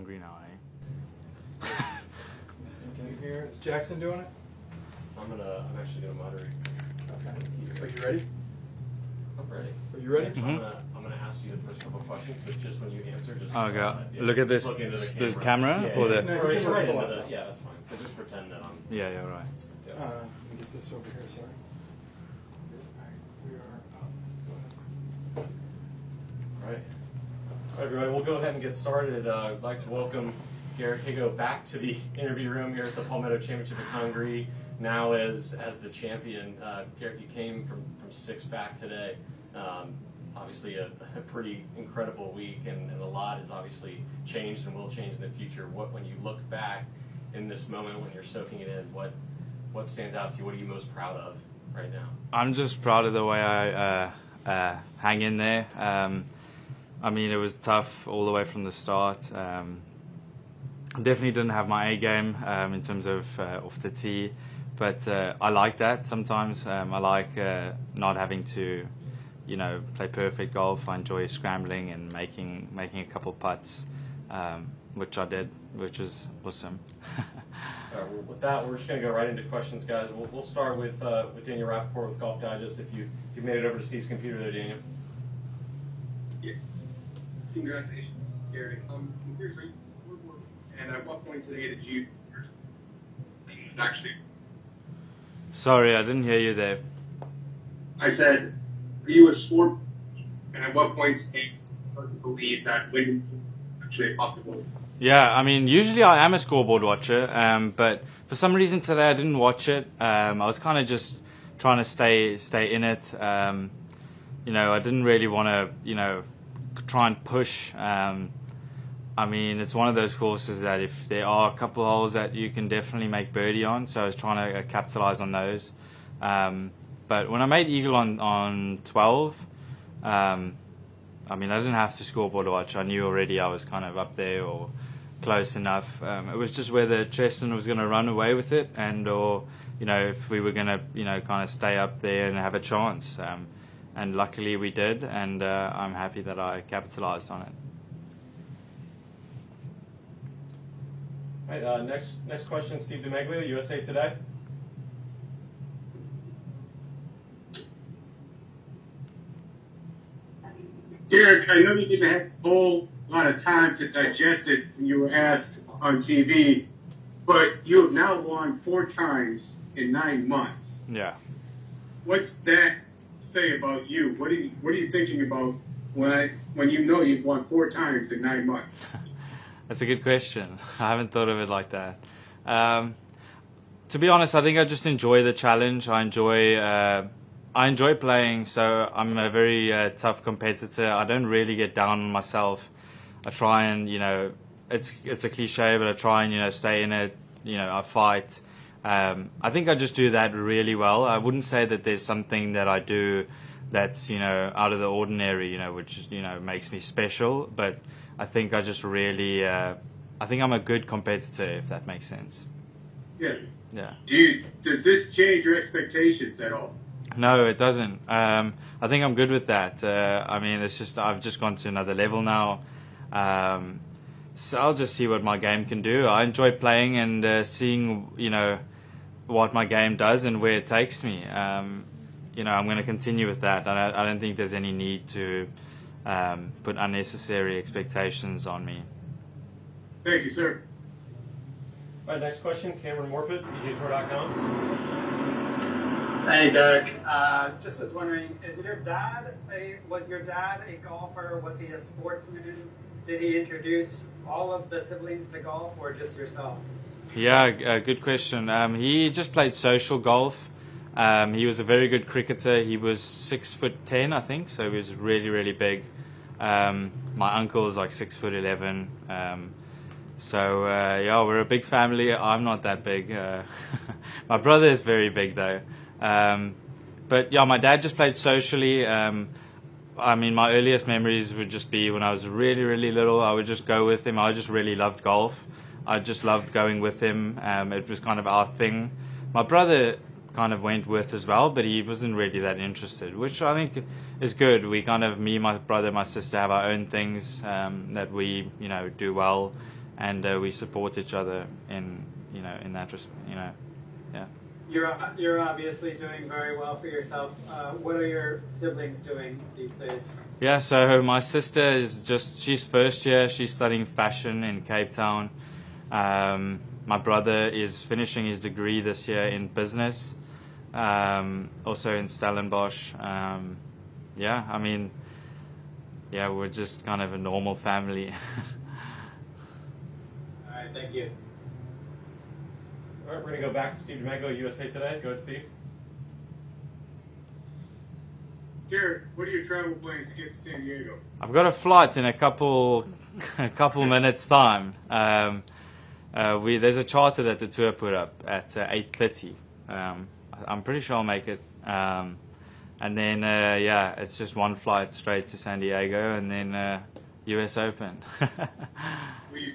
hungry now, eh? Just thinking here. Is Jackson doing it? I'm gonna. I'm actually gonna moderate. Okay. Are you ready? I'm ready. Are you ready? So Mhm. I'm gonna. I'm gonna ask you the first couple of questions, but just when you answer, just. Oh, God. yeah, Look at this- Look into this- the the camera. camera yeah, or yeah. the- No, you Or can right into the. that. Yeah, that's fine. But just pretend that I'm. Yeah, you're right. Yeah. Uh, let me get this over here. Sorry. Alright, we are up. Go ahead. All right. Everybody. We'll go ahead and get started. Uh, I'd like to welcome Garrick Higgo back to the interview room here at the Palmetto Championship in Congaree. Now as as the champion, uh, Garrett, you came from from six back today. Um, obviously, a, a pretty incredible week, and, and a lot has obviously changed and will change in the future. What when you look back in this moment when you're soaking it in, what what stands out to you? What are you most proud of right now? I'm just proud of the way I uh, uh, hang in there. Um, I mean, it was tough all the way from the start. Um, definitely didn't have my A game um, in terms of uh, off the tee, but uh, I like that sometimes. Um, I like uh, not having to, you know, play perfect golf. I enjoy scrambling and making making a couple putts, um, which I did, which was awesome. All right, well, with that, we're just going to go right into questions, guys. We'll, we'll start with uh, with Daniel Rapaport with Golf Digest. If you if you made it over to Steve's computer there, Daniel. Yeah. Congratulations, Gary. Um, here's what you- and at what point today did you actually? Sorry, I didn't hear you there. I said, are you a sport? And at what point did you start to believe that winning was actually a possibility? Yeah, I mean, usually I am a scoreboard watcher, um, but for some reason today I didn't watch it. Um, I was kind of just trying to stay stay in it. Um, you know, I didn't really want to, you know, try and push. Um, I mean, it's one of those courses that if there are a couple holes that you can definitely make birdie on, so I was trying to uh, capitalize on those. Um, but when I made eagle on on 12, um, I mean, I didn't have to scoreboard watch. I knew already I was kind of up there or close enough. Um, it was just whether Cheston was going to run away with it, and or you know if we were going to you know kind of stay up there and have a chance. Um, and luckily we did, and uh, I'm happy that I capitalized on it. All right, uh, next next question, Steve DiMeglio, USA Today. Derek, I know you didn't have a whole lot of time to digest it when you were asked on TV, but you have now won four times in nine months. Yeah. What's that say about you? What are you What are you thinking about when I when you know you've won four times in nine months? That's a good question. I haven't thought of it like that. Um, to be honest, I think I just enjoy the challenge. I enjoy uh, I enjoy playing. So I'm a very uh, tough competitor. I don't really get down on myself. I try and you know it's it's a cliche, but I try and you know stay in it. You know, I fight. Um, I think I just do that really well. I wouldn't say that there's something that I do that's you know out of the ordinary. You know, which you know makes me special, but I think I just really, uh, I think I'm a good competitor, if that makes sense. Yeah. Yeah. Do you, does this change your expectations at all? No, it doesn't. Um, I think I'm good with that. Uh, I mean, it's just I've just gone to another level now. Um, so I'll just see what my game can do. I enjoy playing and uh, seeing, you know, what my game does and where it takes me. Um, you know, I'm going to continue with that. I don't, I don't think there's any need to um, put unnecessary expectations on me. Thank you, sir. All right, next question, Cameron Morfitt, PGAtour.com. Hey, Doug. Uh, just was wondering, is your dad a was your dad a golfer? Was he a sportsman? Did he introduce all of the siblings to golf, or just yourself? Yeah, uh, good question. Um, he just played social golf. Um, he was a very good cricketer. He was six foot ten, I think, so he was really, really big. Um, my uncle is like six foot eleven. Um, so uh, yeah, we're a big family. I'm not that big. Uh, my brother is very big though. Um, but yeah, my dad just played socially. Um, I mean, my earliest memories would just be when I was really, really little. I would just go with him. I just really loved golf. I just loved going with him. Um, it was kind of our thing. My brother kind of went with as well, but he wasn't really that interested, which I think is good. We kind of, me, my brother, my sister, have our own things um, that we, you know, do well, and uh, we support each other in you know in that you know yeah. You're you're obviously doing very well for yourself. Uh, what are your siblings doing these days? Yeah, so my sister is just, she's first year, she's studying fashion in Cape Town. Um, my brother is finishing his degree this year in business, um, also in Stellenbosch. Um, yeah, I mean, yeah, we're just kind of a normal family. All right, thank you. All right, we're gonna go back to Steve DiMeglio, USA Today. Go ahead, Steve. Garrick, what are your travel plans to get to San Diego? I've got a flight in a couple, a couple minutes time. Um, uh, we there's a charter that the tour put up at uh, 8:30. Um, I'm pretty sure I'll make it. Um, and then uh, yeah, it's just one flight straight to San Diego, and then uh, U.S. Open. You,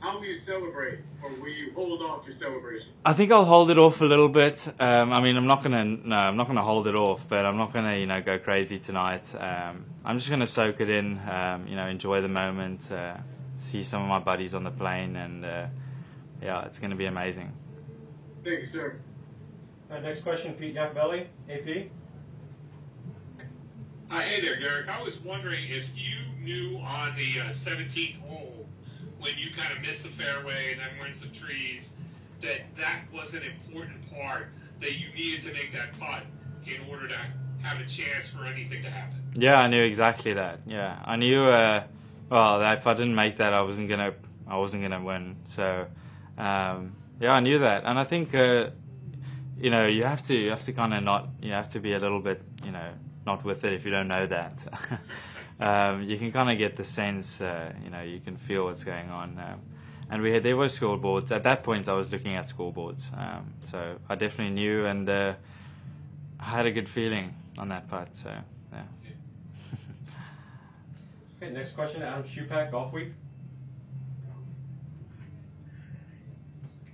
how will you celebrate, or will you hold off your celebration? I think I'll hold it off a little bit. Um, I mean, I'm not gonna no, I'm not gonna hold it off, but I'm not gonna you know go crazy tonight. Um, I'm just gonna soak it in. Um, you know, enjoy the moment, uh, see some of my buddies on the plane, and uh, yeah, it's gonna be amazing. Thank you, sir. All right, next question, Pete Iacobelli, AP. Uh, hey there, Garrick. I was wondering if you knew on the uh, 17th hole when you kind of missed the fairway and then were in some trees that that was an important part that you needed to make that putt in order to have a chance for anything to happen. Yeah, I knew exactly that. Yeah, I knew. Uh, well, if I didn't make that, I wasn't gonna, I wasn't gonna win. So, um, yeah, I knew that, and I think, uh, you know, you have to, you have to kind of not, you have to be a little bit, you know, not with it if you don't know that. um, you can kind of get the sense, uh, you know, you can feel what's going on. Um, and we had there were scoreboards at that point. I was looking at scoreboards, um, so I definitely knew, and uh, I had a good feeling on that part. So, yeah. Okay, next question, Adam Schupak, Golf Week.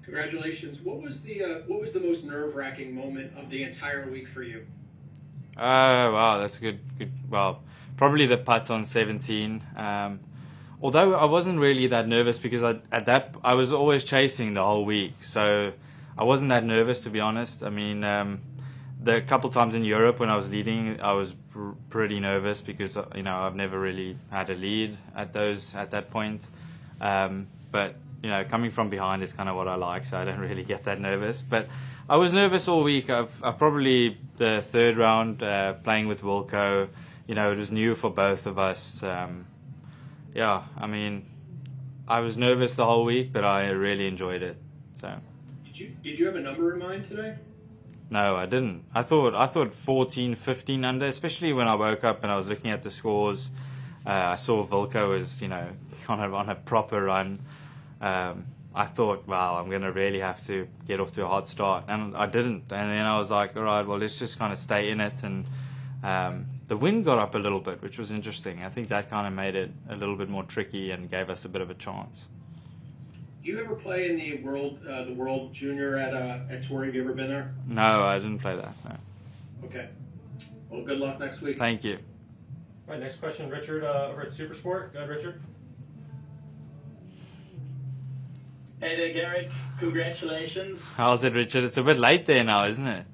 Congratulations. What was the uh, what was the most nerve wracking moment of the entire week for you? Uh, wow, that's good, good. Well, probably the putt on 17. Um, although I wasn't really that nervous because I, at that I was always chasing the whole week, so I wasn't that nervous to be honest. I mean, um, the couple times in Europe when I was leading, I was pr- pretty nervous because uh, you know I've never really had a lead at those at that point. Um, but you know, coming from behind is kind of what I like, so I don't really get that nervous. But I was nervous all week. I've, I probably the third round uh, playing with Wilco. You know, it was new for both of us. Um, yeah, I mean, I was nervous the whole week, but I really enjoyed it. So Did you did you have a number in mind today? no, I didn't. I thought I thought 14, 15 under, especially when I woke up and I was looking at the scores. Uh, I saw Wilco was, you know, kind of on a proper run. Um, I thought, wow, I'm going to really have to get off to a hot start. And I didn't. And then I was like, all right, well, let's just kind of stay in it. And um, the wind got up a little bit, which was interesting. I think that kind of made it a little bit more tricky and gave us a bit of a chance. Do you ever play in the world uh, the World Junior at uh, at Tour? Have you ever been there? No, I didn't play that. No. Okay. Well, good luck next week. Thank you. All right, next question, Richard uh, over at Supersport. Go ahead, Richard. Hey there, Garrick. Congratulations. How's it, Richard? It's a bit late there now, isn't it?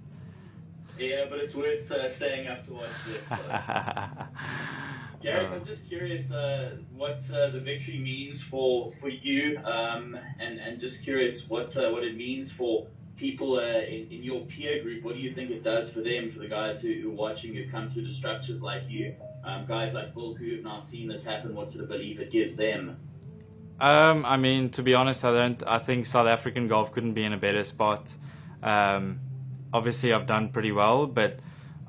Yeah, but it's worth uh, staying up to watch this. So. Garrick, Uh, I'm just curious uh, what uh, the victory means for for you, um, and and just curious what uh, what it means for people uh, in, in your peer group. What do you think it does for them, for the guys who, who are watching, who've come through the structures like you, um, guys like Bill who have now seen this happen? What sort of belief it gives them? Um, I mean, to be honest, I don't. I think South African golf couldn't be in a better spot. Um, obviously, I've done pretty well, but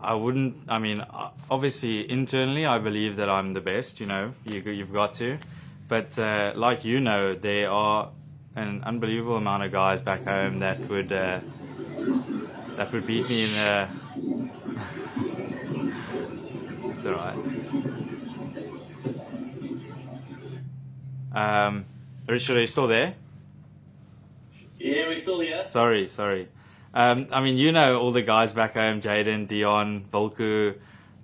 I wouldn't. I mean, uh, obviously, internally, I believe that I'm the best. You know, you, you've got to. But uh, like you know, there are an unbelievable amount of guys back home that would uh, that would beat me in the. it's all right. Um, Richard, are you still there? Yeah, we're still here. Sorry, sorry. Um, I mean, you know all the guys back home, Jaden, Dion, Volku,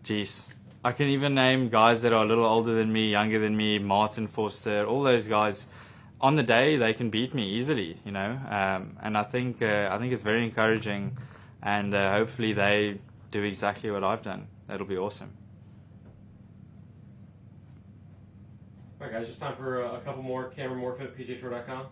geez. I can even name guys that are a little older than me, younger than me, Martin Vorster, all those guys. on the day they can beat me easily, you know. Um, and I think uh, I think it's very encouraging, and uh, hopefully they do exactly what I've done. That'll be awesome. All right, guys, just time for a, a couple more. Cameron Morfitt, PGAtour.com.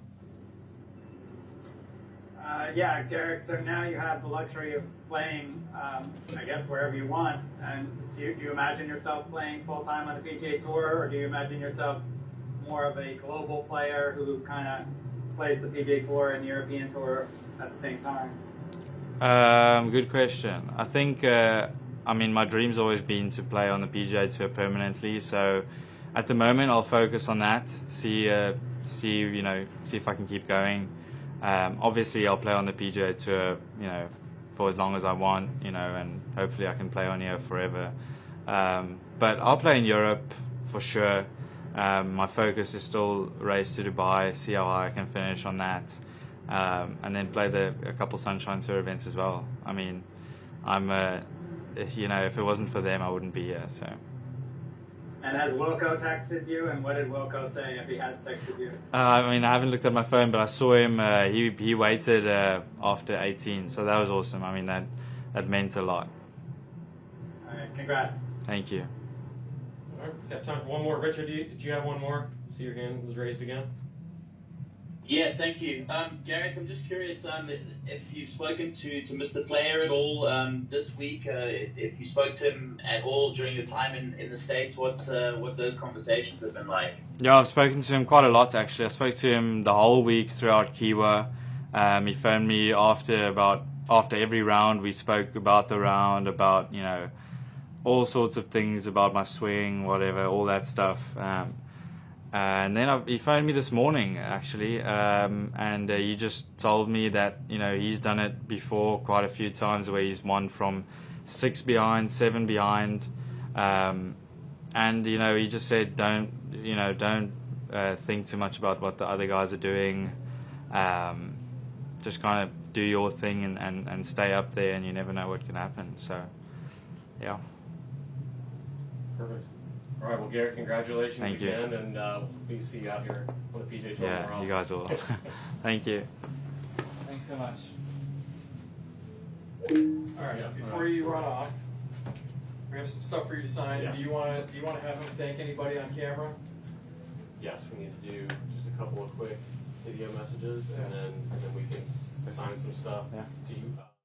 Uh, yeah, Garrick. So now you have the luxury of playing, um, I guess, wherever you want. And do you, do you imagine yourself playing full time on the PGA Tour, or do you imagine yourself more of a global player who kind of plays the PGA Tour and the European Tour at the same time? Um, good question. I think, uh, I mean, my dream's always been to play on the PGA Tour permanently. So, at the moment, I'll focus on that. See, uh, see, you know, see if I can keep going. Um, obviously, I'll play on the PGA Tour, you know, for as long as I want, you know, and hopefully I can play on here forever. Um, but I'll play in Europe for sure. Um, my focus is still race to Dubai, see how I can finish on that, um, and then play the a couple Sunshine Tour events as well. I mean, I'm, uh, you know, if it wasn't for them, I wouldn't be here. So. And has Wilco texted you? And what did Wilco say if he has texted you? Uh, I mean, I haven't looked at my phone, but I saw him. Uh, he he waited uh, after 18, so that was awesome. I mean, that that meant a lot. All right, congrats. Thank you. All right, we got time for one more. Richard, you, did you have one more? See your hand was raised again. Yeah, thank you. Um, Garrick, I'm just curious um, if you've spoken to, to Mr. Player at all um, this week, uh, if you spoke to him at all during your time in, in the States, what, uh, what those conversations have been like. Yeah, I've spoken to him quite a lot actually. I spoke to him the whole week throughout Kiawah. Um, he phoned me after about after every round. We spoke about the round, about you know all sorts of things about my swing, whatever, all that stuff. Um, and then I, he phoned me this morning actually, um, and uh, he just told me that you know he's done it before quite a few times where he's won from six behind, seven behind, um, and you know he just said don't you know don't uh, think too much about what the other guys are doing. Um, just kind of do your thing and, and, and stay up there, and you never know what can happen. So, yeah. Perfect. All right, well, Garrick, congratulations Thank you. again, and uh, we see you out here on the PGA Tour Yeah, tomorrow. you guys will. Thank you. Thanks so much. All right, Yeah, before all right. you run off, we have some stuff for you to sign. Yeah. Do you want to, do you want to have him thank anybody on camera? Yes, we need to do just a couple of quick video messages, and then and then we can sign some stuff. Yeah. Do you? Uh,